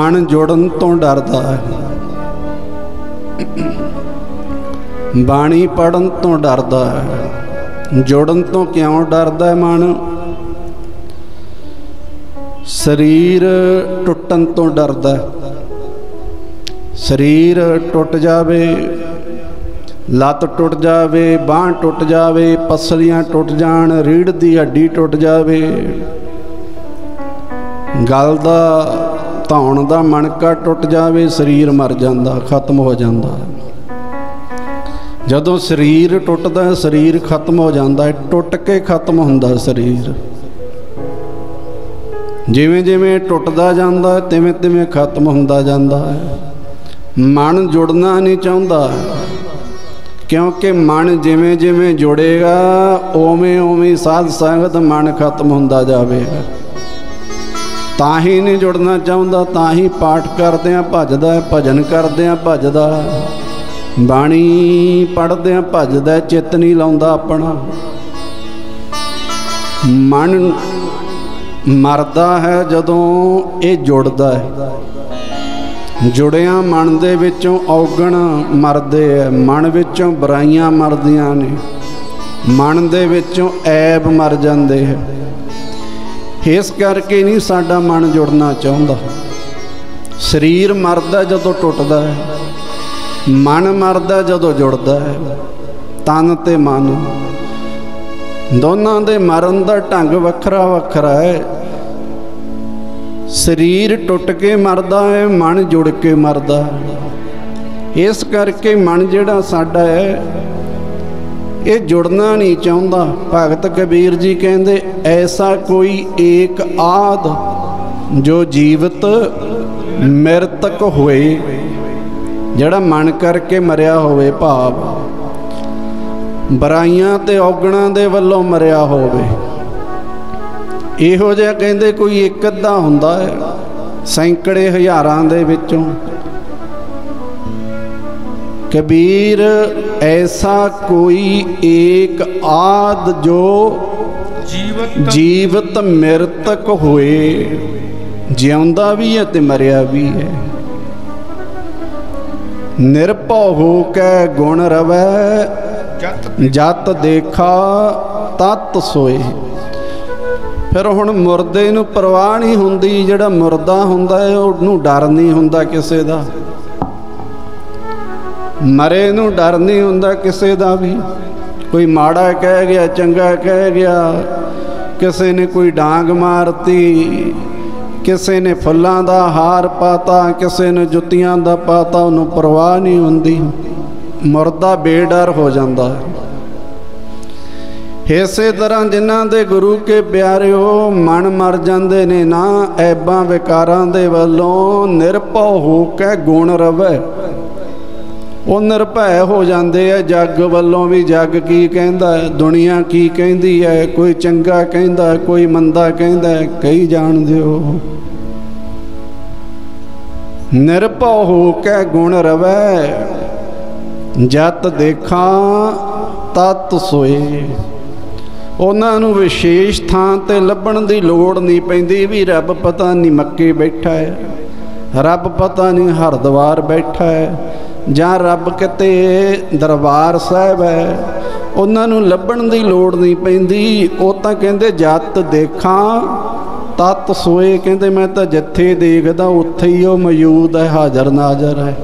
ਮਨ ਜੁੜਨ ਤੋਂ ਡਰਦਾ ਹੈ। ਬਾਣੀ ਪੜਨ ਤੋਂ ਡਰਦਾ ਹੈ। ਜੁੜਨ ਤੋਂ ਕਿਉਂ ਡਰਦਾ ਹੈ ਮਨ? ਸਰੀਰ ਟੁੱਟਣ ਤੋਂ ਡਰਦਾ ਹੈ। ਸਰੀਰ ਟੁੱਟ ਜਾਵੇ, ਲੱਤ ਟੁੱਟ ਜਾਵੇ, ਬਾਹ ਟੁੱਟ ਜਾਵੇ, ਪਸਲੀਆਂ ਟੁੱਟ ਜਾਣ ਰੀੜ ਦੀ ਹੱਡੀ ਟੁੱਟ ਜਾਵੇ। ਗਲ ਦਾ ਧੌਣ ਦਾ ਮਣਕਾ ਟੁੱਟ ਜਾਵੇ, ਸਰੀਰ ਮਰ ਜਾਂਦਾ, ਖਤਮ ਹੋ ਜਾਂਦਾ। ਜਦੋਂ ਸਰੀਰ ਟੁੱਟਦਾ, ਸਰੀਰ ਖਤਮ ਹੋ ਜਾਂਦਾ ਹੈ ਟੁੱਟ ਕੇ ਖਤਮ ਹੁੰਦਾ ਸਰੀਰ। ਜਿਵੇਂ ਜਿਵੇਂ ਟੁੱਟਦਾ ਜਾਂਦਾ, ਤਿਵੇਂ ਤਿਵੇਂ ਖਤਮ ਹੁੰਦਾ ਜਾਂਦਾ। ਹੈ ਮਨ ਜੁੜਨਾ ਨਹੀਂ ਚਾਹੁੰਦਾ, ਕਿਉਂਕਿ ਮਨ ਜਿਵੇਂ ਜਿਵੇਂ ਜੁੜੇਗਾ, ਓਵੇਂ ਓਵੇਂ ਸਾਧ ਸੰਗਤ ਮਨ ਖਤਮ ਹੁੰਦਾ ਜਾਵੇਗਾ। ਤਾਂ ਹੀ ਨਹੀਂ ਜੁੜਨਾ ਚਾਹੁੰਦਾ ਤਾਂ ਹੀ ਪਾਠ ਕਰਦੇ ਆ ਭਜਦਾ ਹੈ, ਭਜਨ ਕਰਦੇ ਆ ਭਜਦਾ। ਬਾਣੀ ਪੜਦੇ ਆ ਭਜਦਾ ਚਿੱਤ ਨਹੀਂ ਲਾਉਂਦਾ ਆਪਣਾ। ਮਨ ਮਰਦਾ ਹੈ ਜਦੋਂ ਇਹ ਜੁੜਦਾ ਹੈ। ਜੁੜਿਆ ਮਨ ਦੇ ਵਿੱਚੋਂ ਔਗਣ ਮਰਦੇ ਐ ਮਨ ਵਿੱਚੋਂ ਬੁਰਾਈਆਂ ਮਰਦੀਆਂ ਨੇ। ਮਨ ਦੇ ਵਿੱਚੋਂ ਐਬ ਮਰ ਜਾਂਦੇ ਹੈ। ਇਸ ਕਰਕੇ ਨਹੀਂ ਸਾਡਾ ਮਨ ਜੁੜਨਾ ਚਾਹੁੰਦਾ। ਸਰੀਰ ਮਰਦਾ ਜਦੋਂ ਟੁੱਟਦਾ ਹੈ। ਮਨ ਮਰਦਾ ਜਦੋਂ ਜੁੜਦਾ ਹੈ। ਤਨ ਤੇ ਮਨ। ਦੋਨਾਂ ਦੇ ਮਰਨ ਦਾ ਢੰਗ ਵੱਖਰਾ ਵੱਖਰਾ ਹੈ। ਸਰੀਰ ਟੁੱਟ ਕੇ ਮਰਦਾ ਹੈ, ਮਨ ਜੁੜ ਕੇ ਮਰਦਾ ਇਸ ਕਰਕੇ ਮਨ ਜਿਹੜਾ ਸਾਡਾ ਹੈ ਇਹ ਜੁੜਨਾ ਨਹੀਂ ਚਾਹੁੰਦਾ। ਭਗਤ ਕਬੀਰ ਜੀ ਕਹਿੰਦੇ, ਐਸਾ ਕੋਈ ਏਕ ਆਦ ਜੋ ਜੀਵਤ ਮਰਤਕ ਹੋਏ, ਜਿਹੜਾ ਮਨ ਕਰਕੇ ਮਰਿਆ ਹੋਵੇ ਭਾਵ। ਬਰਾਈਆਂ ਤੇ ਔਗਣਾਂ ਦੇ ਵੱਲੋਂ ਮਰਿਆ ਹੋਵੇ। ਇਹੋ ਜਿਹਾ ਕਹਿੰਦੇ ਕੋਈ ਇੱਕ ਅੱਧਾ ਹੁੰਦਾ ਹੈ, ਸੈਂਕੜੇ ਹਜ਼ਾਰਾਂ ਦੇ ਵਿੱਚੋਂ। ਕਬੀਰ ਐਸਾ ਕੋਈ ਏਕ ਆਦ ਜੋ ਜੀਵਤ ਜੀਵਤ ਮਰਤਕ ਹੋਏ ਜਿਉਂਦਾ ਵੀ ਹੈ ਤੇ ਮਰਿਆ ਵੀ ਹੈ। ਨਿਰਭਉ ਹੋ ਕੇ ਗੁਣ ਰਵੈ ਜਤ ਜਤ ਦੇਖਾ ਤਤ ਸੋਏ। ਫਿਰ ਹੁਣ ਮੁਰਦੇ ਨੂੰ ਪਰਵਾਹ ਨਹੀਂ ਹੁੰਦੀ ਜਿਹੜਾ ਮੁਰਦਾ ਹੁੰਦਾ ਹੈ ਉਹਨੂੰ ਡਰ ਨਹੀਂ ਹੁੰਦਾ ਕਿਸੇ ਦਾ। ਮਰੇ ਨੂੰ ਡਰ ਨਹੀਂ ਹੁੰਦਾ ਕਿਸੇ ਦਾ ਵੀ। ਕੋਈ ਮਾੜਾ ਕਹਿ ਗਿਆ, ਚੰਗਾ ਕਹਿ ਗਿਆ, ਕਿਸੇ ਨੇ ਕੋਈ ਡਾਂਗ ਮਾਰਤੀ, ਕਿਸੇ ਨੇ ਫੁੱਲਾਂ ਦਾ ਹਾਰ ਪਾਤਾ, ਕਿਸੇ ਨੇ ਜੁੱਤੀਆਂ ਦਾ ਪਾਤਾ, ਉਹਨੂੰ ਪਰਵਾਹ ਨਹੀਂ ਹੁੰਦੀ। ਮਰਦਾ ਬੇਡਰ ਹੋ ਜਾਂਦਾ। ਇਸੇ ਤਰ੍ਹਾਂ ਜਿਨ੍ਹਾਂ ਦੇ ਗੁਰੂ ਕੇ ਪਿਆਰਿਓ, ਮਨ ਮਰ ਜਾਂਦੇ ਨੇ ਨਾ, ਐਬਾਂ ਵਿਕਾਰਾਂ ਦੇ ਵੱਲੋਂ ਨਿਰਭਉ ਹੋ ਕੇ ਗੁਣ ਰਵੇ। ਉਹ ਨਿਰਭੈ ਹੋ ਜਾਂਦੇ ਆ ਜੱਗ ਵੱਲੋਂ ਵੀ ਜੱਗ ਕੀ ਕਹਿੰਦਾ ਹੈ, ਦੁਨੀਆ ਕੀ ਕਹਿੰਦੀ ਹੈ ਕੋਈ ਚੰਗਾ ਕਹਿੰਦਾ ਕੋਈ ਮੰਦਾ ਕਹਿੰਦਾ ਕਈ ਜਾਣਦੇ ਹੋ ਨਿਰਭਉ ਹੋ ਕੇ ਗੁਣ ਰਵੈ ਜਤ ਦੇਖਾਂ ਤਤ ਸੋਏ। ਉਹਨਾਂ ਨੂੰ ਵਿਸ਼ੇਸ਼ ਥਾਂ ਤੇ ਲੱਭਣ ਦੀ ਲੋੜ ਨਹੀਂ ਪੈਂਦੀ ਵੀ ਰੱਬ ਪਤਾ ਨਹੀਂ ਮੱਕੇ ਬੈਠਾ ਹੈ ਰੱਬ ਪਤਾ ਨਹੀਂ ਹਰਦੁਆਰ ਬੈਠਾ ਹੈ ਜਾਂ ਰੱਬ ਕਿਤੇ ਦਰਬਾਰ ਸਾਹਿਬ ਹੈ, ਉਹਨਾਂ ਨੂੰ ਲੱਭਣ ਦੀ ਲੋੜ ਨਹੀਂ ਪੈਂਦੀ। ਉਹ ਤਾਂ ਕਹਿੰਦੇ, ਜੱਤ ਦੇਖਾਂ, ਤਤ ਸੋਏ। ਕਹਿੰਦੇ, ਮੈਂ ਤਾਂ ਜਿੱਥੇ ਦੇਖਦਾ, ਉੱਥੇ ਹੀ ਉਹ ਮੌਜੂਦ ਹੈ ਹਾਜ਼ਰ ਨਾਜ਼ਰ ਹੈ।